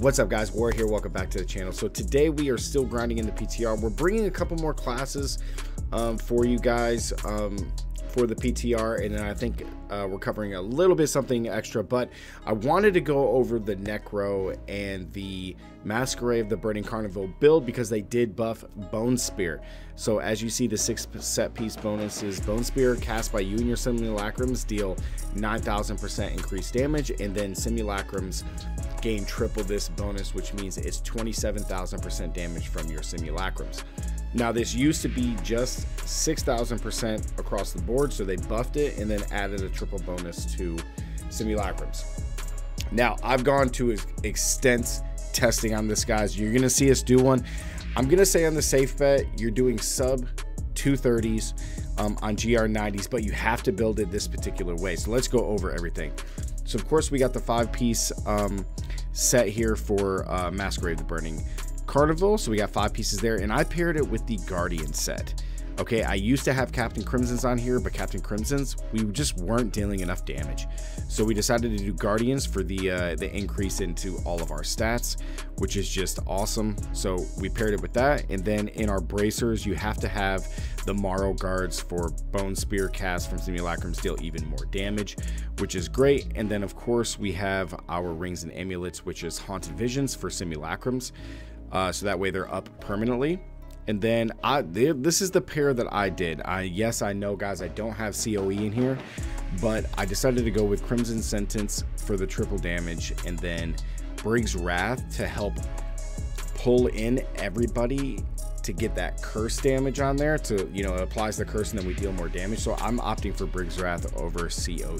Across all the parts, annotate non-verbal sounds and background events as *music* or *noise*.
What's up guys, War here, welcome back to the channel. So today we are still grinding in the PTR. We're bringing a couple more classes um, for you guys um, for the PTR and then I think uh, we're covering a little bit something extra, but I wanted to go over the Necro and the Masquerade of the Burning Carnival build because they did buff Bone Spear. So as you see the six set piece bonuses, Bone Spear cast by you and your Simulacrums deal 9,000% increased damage and then Simulacrums gain triple this bonus, which means it's 27,000% damage from your simulacrums. Now, this used to be just 6,000% across the board, so they buffed it and then added a triple bonus to simulacrums. Now, I've gone to extent testing on this, guys. You're to see us do one. I'm to say on the safe bet, you're doing sub 230s um, on GR90s, but you have to build it this particular way. So let's go over everything. So, of course, we got the five piece um, set here for uh, Masquerade the Burning Carnival. So we got five pieces there, and I paired it with the Guardian set. Okay, I used to have Captain Crimson's on here, but Captain Crimson's, we just weren't dealing enough damage. So we decided to do Guardians for the uh, the increase into all of our stats, which is just awesome. So we paired it with that. And then in our bracers, you have to have the Morrow guards for Bone Spear cast from Simulacrums deal even more damage, which is great. And then of course we have our rings and amulets, which is Haunted Visions for Simulacrums. Uh, so that way they're up permanently. And then I this is the pair that I did. I yes, I know guys, I don't have COE in here, but I decided to go with Krysbin's Sentence for the triple damage and then Brig's Wrath to help pull in everybody to get that curse damage on there to you know it applies the curse and then we deal more damage so i'm opting for brig's wrath over coe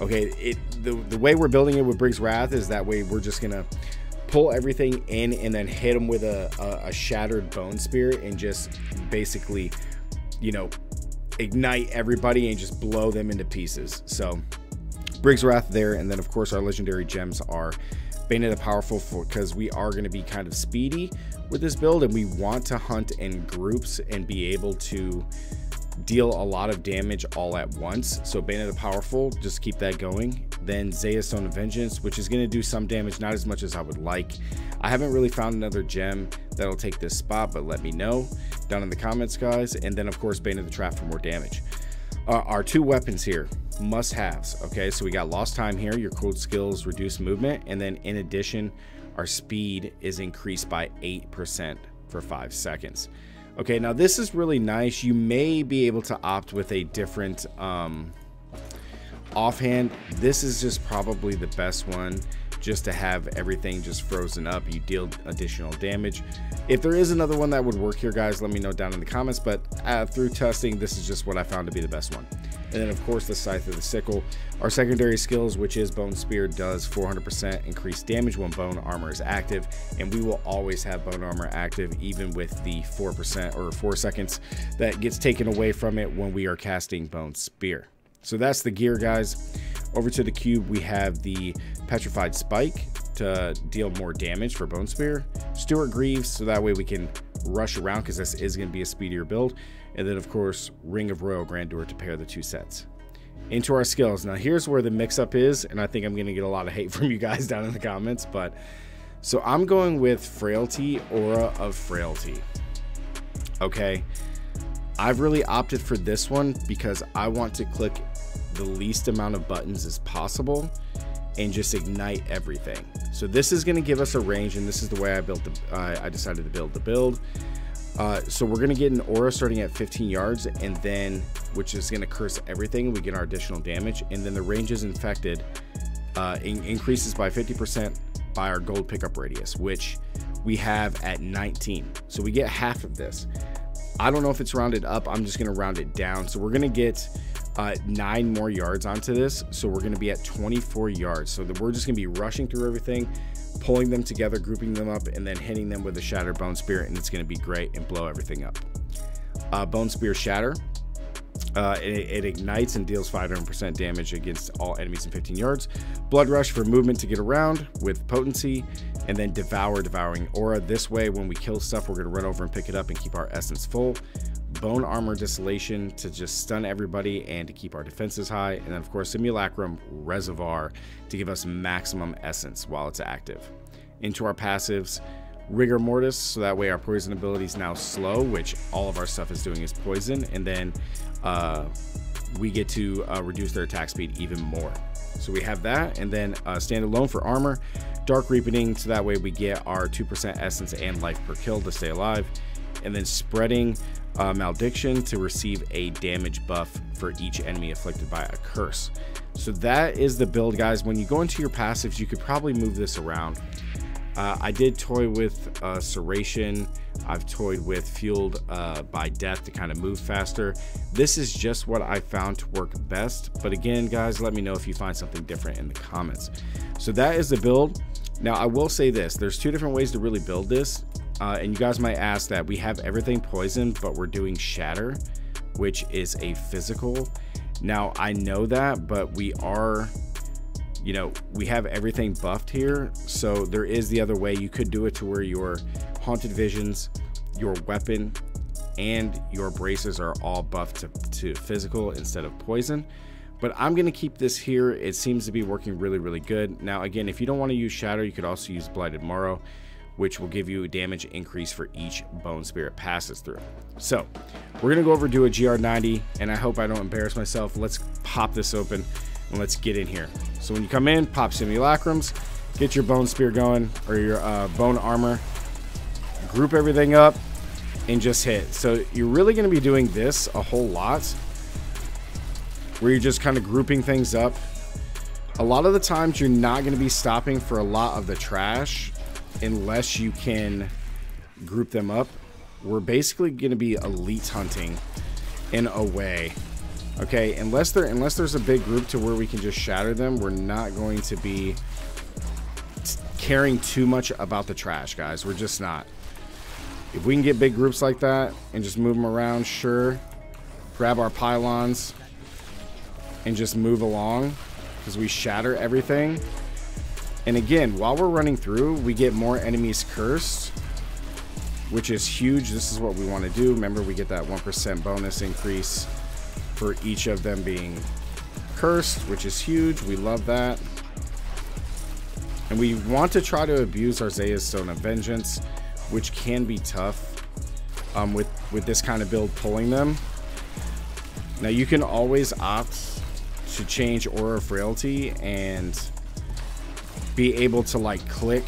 okay it the, the way we're building it with brig's wrath is that way we're just gonna pull everything in and then hit them with a, a, a shattered bone spear and just basically, you know, ignite everybody and just blow them into pieces. So Brig's Wrath there, and then of course our legendary gems are Bane of the Powerful because we are going to be kind of speedy with this build and we want to hunt in groups and be able to deal a lot of damage all at once. So Bane of the Powerful, just keep that going. Stone of Vengeance, which is going to do some damage, not as much as I would like. I haven't really found another gem that'll take this spot, but let me know down in the comments, guys. And then, of course, Bane of the Trap for more damage. Uh, our two weapons here, must-haves, okay? So we got Lost Time here, your cold skills reduce movement, and then in addition, our speed is increased by 8% for 5 seconds. Okay, now this is really nice. You may be able to opt with a different um, offhand. This is just probably the best one just to have everything just frozen up. You deal additional damage. If there is another one that would work here, guys, let me know down in the comments. But uh, through testing, this is just what I found to be the best one. And then, of course, the Scythe of the Cycle. Our secondary skills, which is Bone Spear, does 400% increased damage when Bone Armor is active. And we will always have Bone Armor active, even with the 4% or 4 seconds that gets taken away from it when we are casting Bone Spear. So that's the gear, guys. Over to the cube, we have the Petrified Spike to deal more damage for Bone Spear. Stuart Greaves, so that way we can rush around because this is going to be a speedier build. And then, of course, Ring of Royal Grandeur to pair the two sets. Into our skills. Now, here's where the mix-up is, and I think I'm going to get a lot of hate *laughs* from you guys down in the comments, but... So I'm going with Frailty, Aura of Frailty. Okay. I've really opted for this one because I want to click the least amount of buttons as possible and just ignite everything. So this is going to give us a range, and this is the way I built the. Uh, I decided to build the build. Uh, so we're gonna get an aura starting at 15 yards and then which is gonna curse everything we get our additional damage and then the range is infected uh, in increases by 50% by our gold pickup radius which we have at 19 so we get half of this I don't know if it's rounded up I'm just gonna round it down so we're gonna get uh, nine more yards onto this so we're gonna be at 24 yards so that we're just gonna be rushing through everything pulling them together, grouping them up, and then hitting them with a Shattered Bone Spear, and it's going to be great and blow everything up. Uh, Bone Spear Shatter. Uh, it, it, ignites and deals 500% damage against all enemies in 15 yards. Blood Rush for movement to get around with potency, and then Devour, Devouring Aura. This way, when we kill stuff, we're going to run over and pick it up and keep our essence full. Bone Armor Dislocation to just stun everybody and to keep our defenses high. And then, of course, Simulacrum Reservoir to give us maximum essence while it's active. into our passives rigor mortis so that way our poison ability is now slow which all of our stuff is doing is poison and then uh, we get to uh, reduce their attack speed even more so we have that and then uh, standalone for armor dark reapening so that way we get our 2% essence and life per kill to stay alive and then spreading uh, malediction to receive a damage buff for each enemy afflicted by a curse so that is the build guys when you go into your passives you could probably move this around uh, I did toy with uh, Serration. I've toyed with Fueled uh, by Death to kind of move faster. This is just what I found to work best. But again, guys, let me know if you find something different in the comments. So that is the build. Now, I will say this. There's two different ways to really build this. Uh, and you guys might ask that we have everything poisoned, but we're doing Shatter, which is a physical. Now, I know that, but we are you know, we have everything buffed here. So there is the other way. You could do it to where your haunted visions, your weapon, and your braces are all buffed to, to physical instead of poison. But I'm going to keep this here. It seems to be working really, really good. Now, again, if you don't want to use Shatter, you could also use Blighted Marrow, which will give you a damage increase for each Bone Spirit passes through. So, we're to go over do a GR90, and I hope I don't embarrass myself. Let's pop this open and let's get in here. So when you come in, pop simulacrums, get your bone spear going or your uh, bone armor, group everything up, and just hit. So you're really to be doing this a whole lot, where you're just kind of grouping things up. A lot of the times you're not to be stopping for a lot of the trash unless you can group them up. We're basically going to be elite hunting in a way Okay, unless there unless there's a big group to where we can just shatter them, we're not going to be caring too much about the trash, guys. We're just not. If we can get big groups like that and just move them around, sure. Grab our pylons and just move along because we shatter everything. And again, while we're running through, we get more enemies cursed, which is huge. This is what we want to do. Remember, we get that 1% bonus increase for each of them being cursed, which is huge. We love that. And we want to try to abuse our Zei's Stone of Vengeance, which can be tough um, with, with this kind of build pulling them. Now you can always opt to change Aura Frailty and be able to like click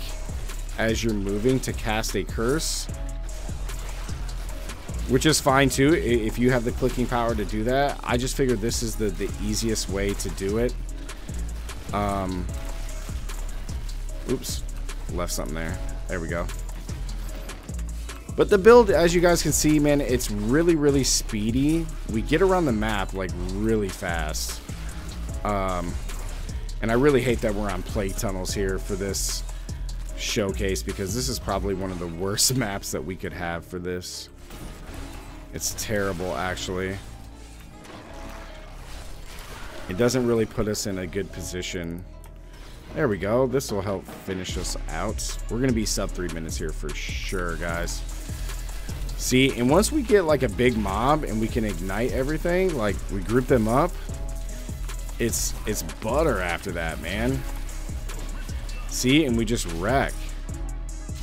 as you're moving to cast a curse which is fine too if you have the clicking power to do that. I just figured this is the, the easiest way to do it. Um, oops, left something there. There we go. But the build, as you guys can see, man, it's really, really speedy. We get around the map like really fast. Um, and I really hate that we're on plague tunnels here for this showcase because this is probably one of the worst *laughs* maps that we could have for this. It's terrible, actually. It doesn't really put us in a good position. There we go. This will help finish us out. We're going to be sub three minutes here for sure, guys. See, and once we get like a big mob and we can ignite everything, like we group them up, it's it's butter after that, man. See, and we just wreck.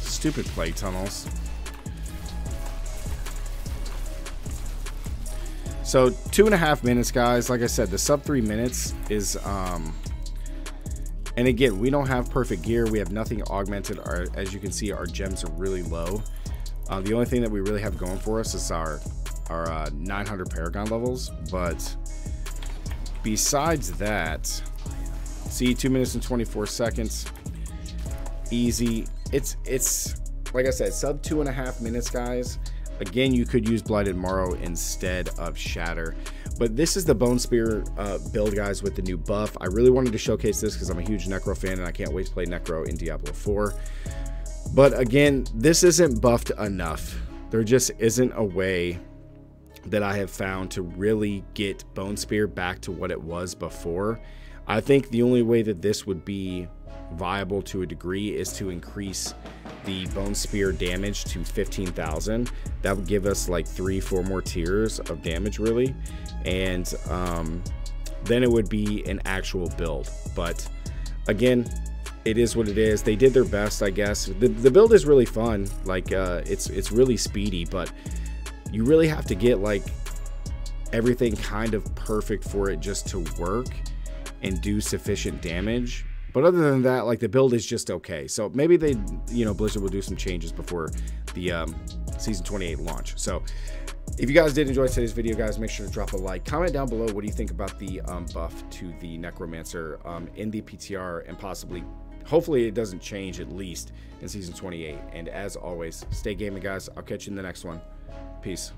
Stupid plague tunnels. So two and a half minutes, guys. Like I said, the sub three minutes is, um, and again, we don't have perfect gear. We have nothing augmented. Our, as you can see, our gems are really low. Uh, the only thing that we really have going for us is our, our uh, 900 Paragon levels. But besides that, see, two minutes and 24 seconds. Easy. It's, it's, like I said, sub two and a half minutes, guys. Again, you could use Blighted Marrow instead of Shatter. But this is the Bone Spear uh, build, guys, with the new buff. I really wanted to showcase this because I'm a huge Necro fan and I can't wait to play Necro in Diablo 4. But again, this isn't buffed enough. There just isn't a way that I have found to really get Bone Spear back to what it was before. I think the only way that this would be viable to a degree is to increase the bone spear damage to 15,000. That would give us like three, four more tiers of damage really. And um, then it would be an actual build. But again, it is what it is. They did their best, I guess. The, the build is really fun. Like uh, it's it's really speedy, but you really have to get like everything kind of perfect for it just to work and do sufficient damage. But other than that, like the build is just okay. So maybe they, you know, Blizzard will do some changes before the um, season 28 launch. So if you guys did enjoy today's video, guys, make sure to drop a like. Comment down below what do you think about the um, buff to the Necromancer um, in the PTR and possibly, hopefully it doesn't change at least in season 28. And as always, stay gaming, guys. I'll catch you in the next one. Peace.